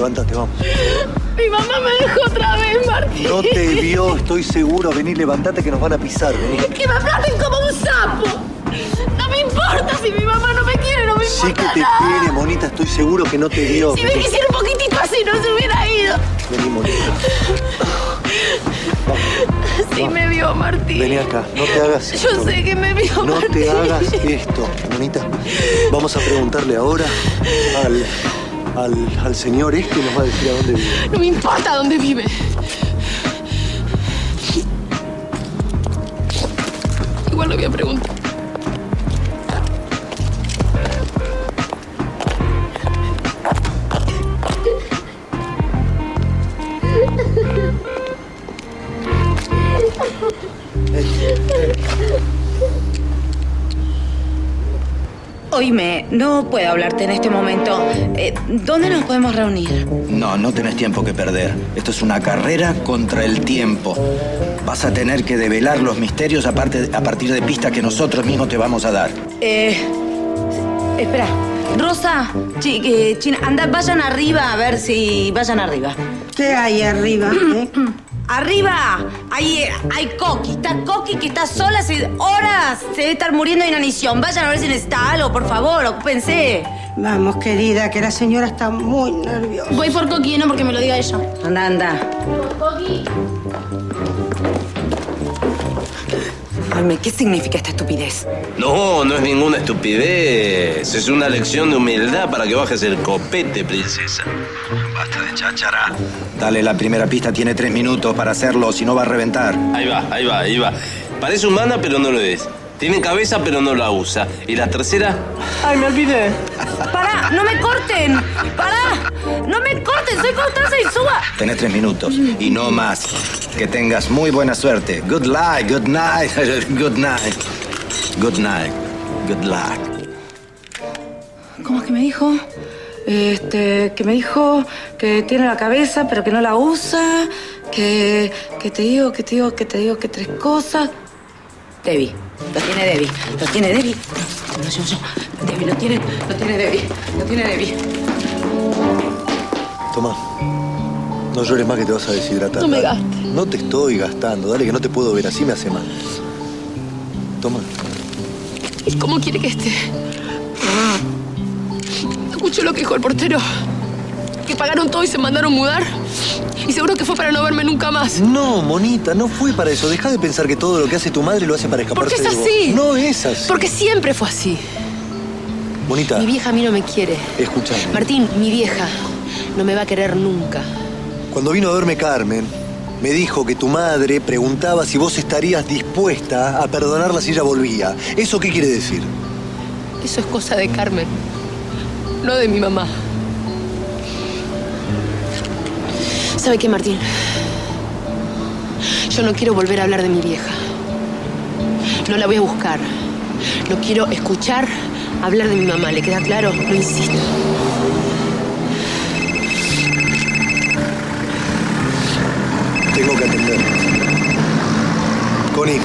levántate, vamos. Mi mamá me dejó otra vez, Martín. No te vio, estoy seguro. Vení, levántate que nos van a pisar, vení. Que me aplasten como un sapo. No me importa si mi mamá no me quiere, no me importa Sí que te nada. quiere, Monita, estoy seguro que no te vio. Si me quisiera un poquitito así, no se hubiera ido. Vení, Monita. Sí me vio, Martín. Vení acá, no te hagas esto. Yo sé que me vio, No Martín. te hagas esto, Monita. Vamos a preguntarle ahora al, al, al señor este nos va a decir a dónde vive. No me importa dónde vive. Igual lo voy a preguntar. Oíme, no puedo hablarte en este momento. Eh, ¿Dónde nos podemos reunir? No, no tenés tiempo que perder. Esto es una carrera contra el tiempo. Vas a tener que develar los misterios aparte, a partir de pistas que nosotros mismos te vamos a dar. Eh, espera. Rosa, chi- eh, China, anda, vayan arriba a ver si... Vayan arriba. ¿Qué hay arriba? eh? ¡Arriba! Ahí hay Coqui. Está Coqui que está sola hace horas. Se debe estar muriendo de inanición. Vayan a ver si necesita algo, por favor. Ocúpense. Vamos, querida, que la señora está muy nerviosa. Voy por Coqui, no porque me lo diga ella. Anda, anda. Coqui. ¿Qué significa esta estupidez? No, no es ninguna estupidez. Es una lección de humildad para que bajes el copete, princesa. Basta de cháchara. Dale, la primera pista tiene tres minutos para hacerlo, si no va a reventar. Ahí va, ahí va, ahí va. Parece humana, pero no lo es. Tiene cabeza, pero no la usa. Y la tercera. ¡Ay, me olvidé! ¡No me corten! ¡Pará! ¡No me corten! ¡Soy Constanza y suba! Tenés tres minutos y no más. Que tengas muy buena suerte. Good luck, good night, good night. Good night, good luck. ¿Cómo es que me dijo? Este, que me dijo que tiene la cabeza, pero que no la usa. Que, que te digo, que te digo, que te digo que tres cosas. Debbie. Lo tiene Debbie. Lo tiene Debbie. No, yo, yo. Debbie, lo tiene, lo tiene Debbie. Lo tiene Debbie. Toma. No llores más que te vas a deshidratar. No me gastes. No te estoy gastando. Dale, que no te puedo ver así, me hace mal. Toma. ¿Y cómo quiere que esté? Escuchó lo que dijo el portero. Que pagaron todo y se mandaron mudar. Y seguro que fue para no verme nunca más. No, monita, no fue para eso. Deja de pensar que todo lo que hace tu madre lo hace para escaparse Porque es de vos. así. No es así. Porque siempre fue así. Monita, Mi vieja a mí no me quiere. escúchame. Martín, mi vieja no me va a querer nunca. Cuando vino a verme Carmen, me dijo que tu madre preguntaba si vos estarías dispuesta a perdonarla si ella volvía. ¿Eso qué quiere decir? Eso es cosa de Carmen, no de mi mamá. ¿Sabe qué, Martín? Yo no quiero volver a hablar de mi vieja. No la voy a buscar. No quiero escuchar hablar de mi mamá. ¿Le queda claro? No insisto. Tengo que atender. Connie.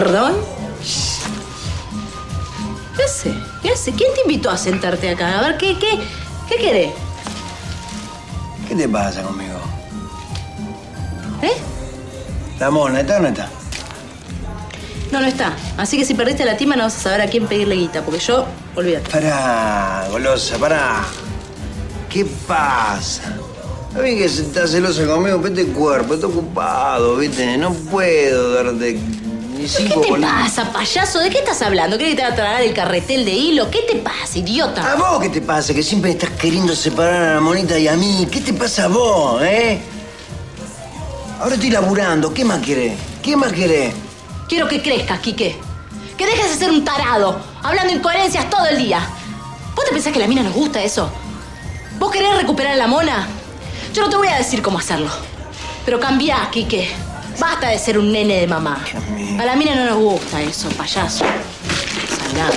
¿Perdón? ¿Qué hace? ¿Qué hace? ¿Quién te invitó a sentarte acá? A ver, ¿qué, qué, qué querés? ¿Qué te pasa conmigo? ¿Eh? La mona, ¿está o no está? No, no está. Así que si perdiste la tima no vas a saber a quién pedirle guita, porque yo, olvídate. Pará, golosa, pará. ¿Qué pasa? Está bien que estás celosa conmigo, este cuerpo está ocupado, ¿viste? No puedo darte ¿Qué te pasa, payaso? ¿De qué estás hablando? ¿Querés que te va a tragar el carretel de hilo? ¿Qué te pasa, idiota? ¿A vos qué te pasa? Que siempre estás queriendo separar a la monita y a mí. ¿Qué te pasa a vos, eh? Ahora estoy laburando. ¿Qué más querés? ¿Qué más querés? Quiero que crezcas, Quique. Que dejes de ser un tarado, hablando incoherencias todo el día. ¿Vos te pensás que a la mina nos gusta eso? ¿Vos querés recuperar a la mona? Yo no te voy a decir cómo hacerlo. Pero cambiá, Quique. Basta de ser un nene de mamá. A la mina no nos gusta eso, payaso. Salado.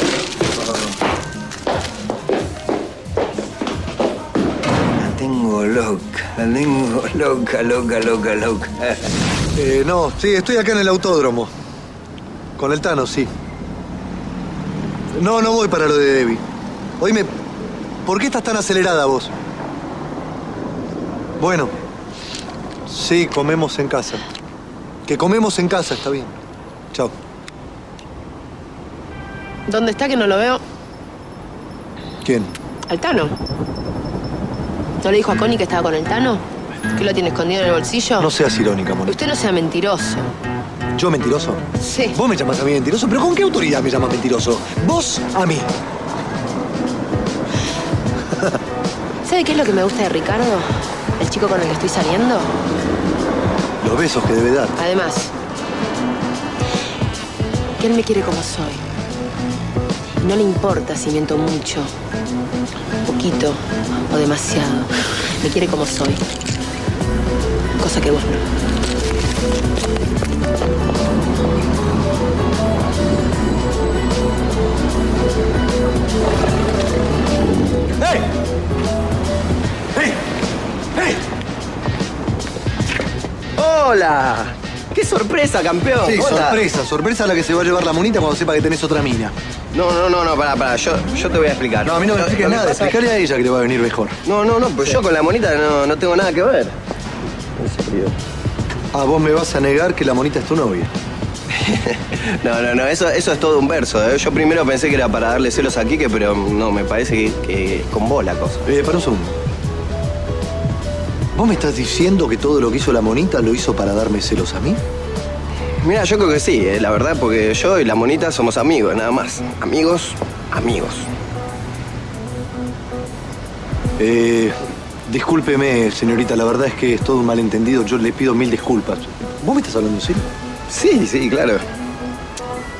La tengo loca. La tengo loca, loca, loca, loca. Eh, no, sí, estoy acá en el autódromo. Con el Tano, sí. No, no voy para lo de Debbie. Oíme, ¿por qué estás tan acelerada vos? Bueno, sí, comemos en casa. Que comemos en casa, está bien. Chao. ¿Dónde está que no lo veo? ¿Quién? Al Tano. ¿No le dijo a Connie que estaba con el Tano? ¿Que lo tiene escondido en el bolsillo? No seas irónica, Mónica. Usted no sea mentiroso. ¿Yo mentiroso? Sí. ¿Vos me llamás a mí mentiroso? ¿Pero con qué autoridad me llamas mentiroso? Vos a mí. ¿Sabe qué es lo que me gusta de Ricardo? El chico con el que estoy saliendo. Los besos que debe dar. Además, que él me quiere como soy. No le importa si miento mucho, poquito o demasiado. Me quiere como soy. Cosa que vos no. ¡Hey! ¡Hola! ¡Qué sorpresa, campeón! Sí, ¿Cómo estás? sorpresa, sorpresa la que se va a llevar la monita cuando sepa que tenés otra mina. No, no, no, no, pará, pará, yo, yo te voy a explicar. No, a mí no me expliques nada, explicarle a ella que le va a venir mejor. No, no, no, pues yo con la monita no, no tengo nada que ver. En serio. Ah, vos me vas a negar que la monita es tu novia. No, no, no, eso, eso es todo un verso. ¿eh? Yo primero pensé que era para darle celos a Quique, pero no, me parece que, que con vos la cosa. Eh, para un segundo. ¿Vos me estás diciendo que todo lo que hizo la monita lo hizo para darme celos a mí? Mira, yo creo que sí, eh, la verdad, porque yo y la monita somos amigos, nada más. Amigos, amigos. Eh, discúlpeme, señorita, la verdad es que es todo un malentendido. Yo le pido mil disculpas. ¿Vos me estás hablando en serio? Sí, sí, claro.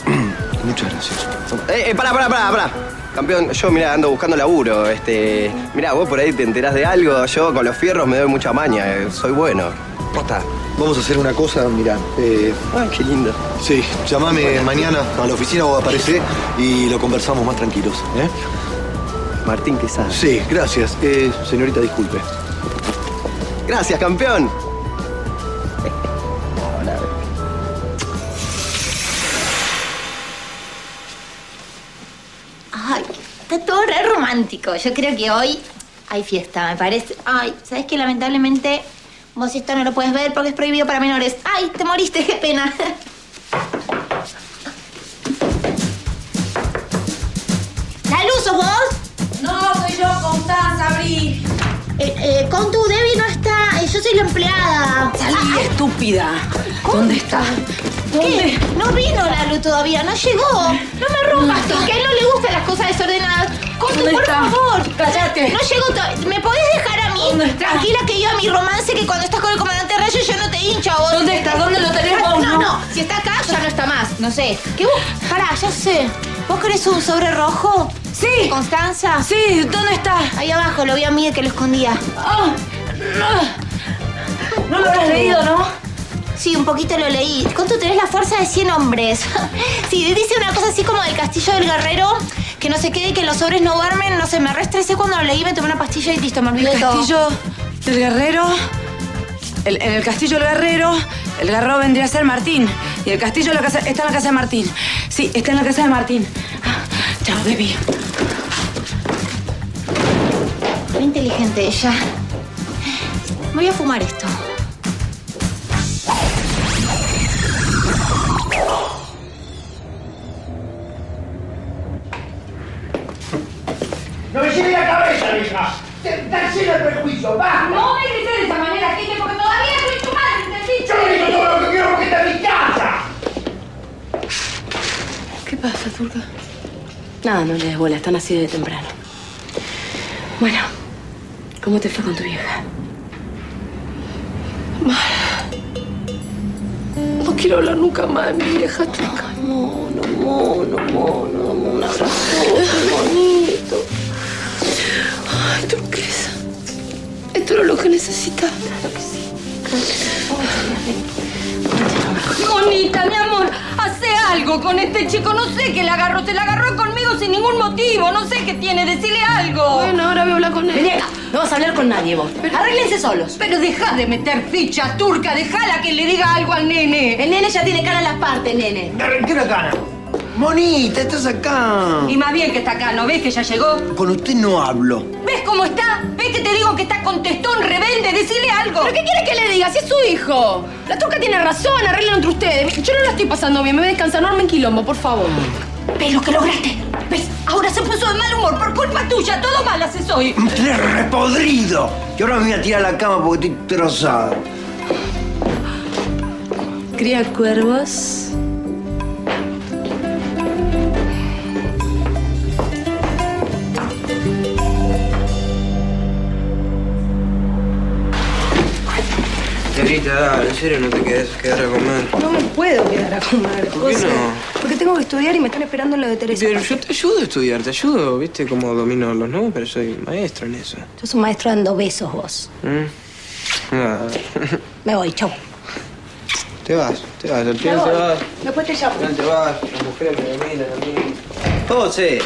Muchas gracias. Eh, eh, pará, pará, pará, pará. Campeón, yo, mira, ando buscando laburo. Este, mira, vos por ahí te enterás de algo. Yo con los fierros me doy mucha maña. eh, soy bueno. Posta. Vamos a hacer una cosa, mirá. Eh, Ay, qué lindo. sí, llamame mañana a la oficina o aparece y lo conversamos más tranquilos. ¿eh? Martín Quesada. Sí, gracias. Eh, señorita, disculpe. Gracias, campeón. Romántico. Yo creo que hoy hay fiesta, me parece. Ay, ¿sabes que Lamentablemente vos esto no lo puedes ver porque es prohibido para menores. Ay, te moriste, qué pena. ¿La luz sos vos? No, soy yo, Constanza, abrí. Eh, eh, con tu Debbie no está. eh, yo soy la empleada. Salí, estúpida. ¿Dónde está? ¿Qué? No vino la luz todavía, no llegó. No me rompas, que a él no le gustan las cosas desordenadas. ¿Dónde por está? favor. Cállate. No llegó ¿Me podés dejar a mí? ¿Dónde está? Tranquila que yo a mi romance que cuando estás con el comandante Rayo yo no te hincho a vos. ¿Dónde está? ¿Dónde lo tenés vos? No, no. Si está acá ya no está más. No sé. ¿Qué vos? Pará, ya sé. ¿Vos querés un sobre rojo? Sí. ¿Constanza? Sí, ¿dónde está? Ahí abajo, lo vi a mí que lo escondía. Ah, no. No lo habrás leído, ¿no? Sí, un poquito lo leí. Con tú tenés la fuerza de 100 hombres. Sí, dice una cosa así como del castillo del guerrero, que no se quede que los sobres no duermen. No sé, me restresé cuando lo leí, me tomé una pastilla y listo, me olvidé El todo. castillo del guerrero. El- en el castillo del guerrero, el guerrero vendría a ser Martín. Y el castillo de la casa, está en la casa de Martín. Sí, está en la casa de Martín. Ah, chao, baby. Muy inteligente ella. Voy a fumar esto. Hija! ¡Está lleno de prejuicio! ¡Va! No me grites de esa manera, Kike, porque todavía soy tu madre, ¿entendiste? ¡Yo digo todo lo que quiero porque está en mi casa! ¿Qué pasa, Turca? Nada, no le des bola, están así de temprano. Bueno, ¿cómo te fue con tu vieja? No quiero hablar nunca más de mi vieja, Turca. No, no, no, no, no, no, un abrazo, qué bonito. Esto era lo que necesitaba. Claro que sí. Monita, mi amor, hace algo con este chico. No sé qué le agarró. Se le agarró conmigo sin ningún motivo. No sé qué tiene. Decile algo. Bueno, ahora voy a hablar con él. Vení acá. No vas a hablar con nadie vos. Arréglense solos. Pero deja de meter ficha, turca. Dejala que le diga algo al nene. El nene ya tiene cara en las partes, nene. ¿Qué la gana? Monita, estás acá. Y más bien que está acá, ¿no ves que ya llegó? Con usted no hablo. ¿Ves cómo está? ¿Ves que te digo que está contestón, rebelde? Decile algo. ¿Pero qué quiere que le diga? Si es su hijo. La turca tiene razón, arreglen entre ustedes. Yo no la estoy pasando bien, me voy a descansar, no armen quilombo, por favor. ¿Ves lo que lograste? ¿Ves? Ahora se puso de mal humor por culpa tuya. Todo mal haces hoy. Tenés repodrido. Que ahora me voy a tirar a la cama porque estoy trozado. Cría cuervos. ¿En serio no te querés quedar a comer? No me puedo quedar a comer. ¿Por qué José. no? Porque tengo que estudiar y me están esperando en lo de Teresa. Pero yo te ayudo a estudiar, te ayudo, ¿viste cómo domino los números? Pero soy maestro en eso. Sos un maestro dando besos vos. ¿Mm? Ah. Me voy, chau. Te vas, te vas, al final te vas. Después te llamo. Al te vas, las mujeres me dominan a mí. José,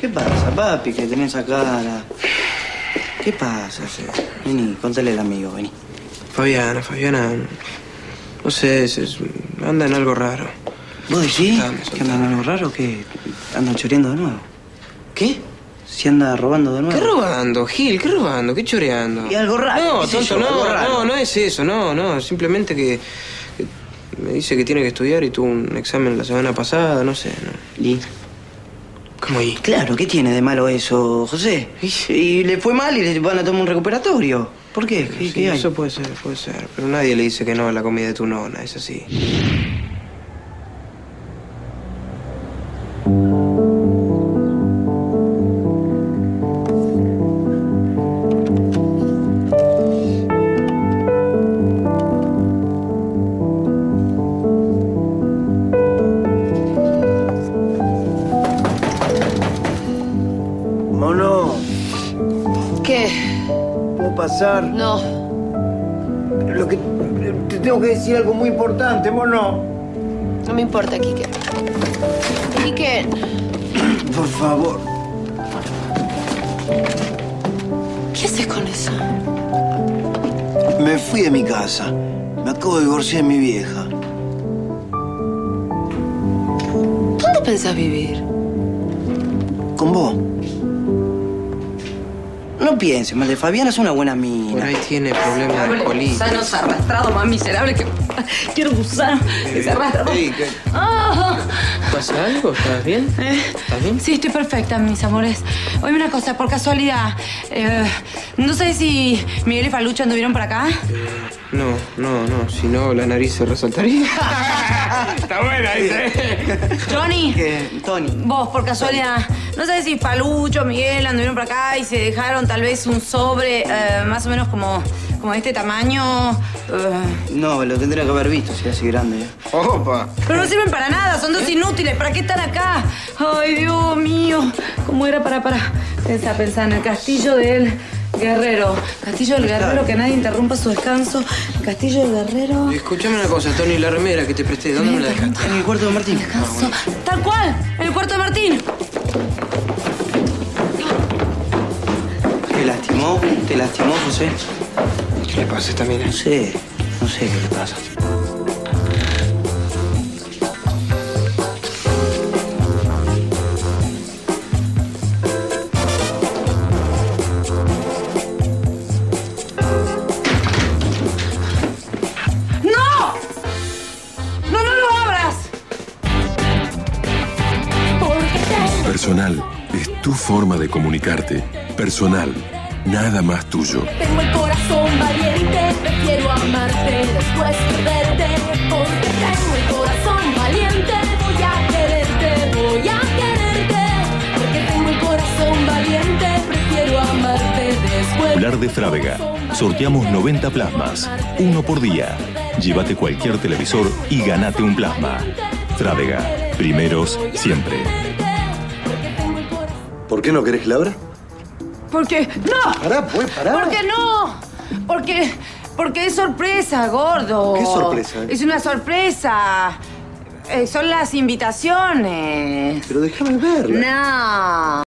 ¿qué pasa, papi, que tenés esa cara? ¿Qué pasa? Vení, contale al amigo, vení. Fabiana, Fabiana, no sé, se- se- anda en algo raro. ¿Vos decís? ¿Que andan algo raro? ¿Qué? ¿Andan choreando de nuevo? ¿Qué? ¿Si anda robando de nuevo? ¿Qué robando, Gil? ¿Qué robando? ¿Qué choreando? Y algo raro, No, tonto, yo, no, raro. no, no es eso, no, no. Simplemente que, que me dice que tiene que estudiar y tuvo un examen la semana pasada, no sé. No. ¿Y? ¿Cómo y? Claro, ¿qué tiene de malo eso, José? Y le fue mal y le van a tomar un recuperatorio. ¿Por qué? ¿Qué, Sí, qué hay? eso puede ser, puede ser. Pero nadie le dice que no a la comida de tu nona, es así. Pasar? No. Lo que te tengo que decir algo muy importante, mono. No me importa, Quique. Quique, Por favor. ¿qué haces con eso? Me fui de mi casa. Me acabo de divorciar de mi vieja. ¿Dónde pensás vivir? ¿Con vos? No pienses, madre. Fabiana es una buena mina. Por ahí tiene problemas de colitis. Gusanos arrastrados más miserable que... Quiero gusano que se arrastra. Ey, ¿qué- Ah. ¿Pasa algo? ¿Estás bien? Eh, ¿Estás bien? Sí, estoy perfecta, mis amores. Oye, una cosa, por casualidad, eh, no sé si Miguel y Falucho anduvieron por acá. No, no, no. Si no, la nariz se resaltaría. Está buena esa, Johnny, ¿Qué? Tony. vos, por casualidad, no sé si Falucho, Miguel anduvieron por acá y se dejaron tal vez un sobre eh, más o menos como, como de este tamaño. eh, No, lo tendría que haber visto si es así grande. ¿eh? Opa. Pero no sirven para nada, son dos inútiles. ¿Para qué están acá? Ay, Dios mío. ¿Cómo era para, para? Pensá, pensá en el castillo del guerrero. Castillo del guerrero, que nadie interrumpa su descanso. Castillo del guerrero. Escuchame una cosa, Tony, la remera que te presté, ¿dónde me la dejaste? En el cuarto de Martín. Descanso. Tal cual, en el cuarto de Martín. ¿Te lastimó? ¿Te lastimó, José? ¿Qué le pasa mina? No sé. No sé qué le pasa. Forma de comunicarte. Personal, nada más tuyo. Tengo el corazón valiente, prefiero amarte después perderte. Porque tengo el corazón valiente, voy a quererte, voy a quererte. Porque tengo el corazón valiente, prefiero amarte después. Pilar de Frávega. Sorteamos 90 plasmas, uno por día. Llévate cualquier televisor y ganate un plasma. Frávega. Primeros siempre. ¿Por qué no querés que la abra? Porque. ¡No! Pará, pues, pará. ¿Por qué no? Porque. Porque es sorpresa, gordo. ¿Qué sorpresa? Es una sorpresa. Eh, son las invitaciones. Pero déjame verla.